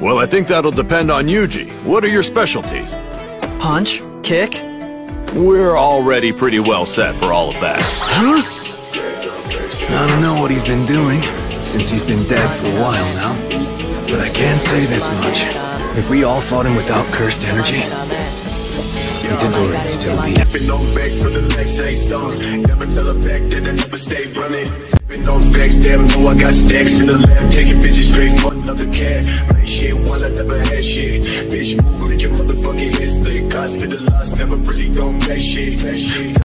Well, I think that'll depend on Yuji. What are your specialties? Punch? Kick? We're already pretty well set for all of that. Huh? I don't know what he's been doing, since he's been dead for a while now. But I can't say this much. If we all fought him without cursed energy, Itadori'd still be... Been on back for the next say something. Never tell a back that I never stay running. Been on facts, damn, know I got stacks in the lab. Taking bitches straight for another cat. Man, shit, one I never had shit. Bitch, move, make your motherfucking head split. Loss, never really gon' pay shit. Pay shit.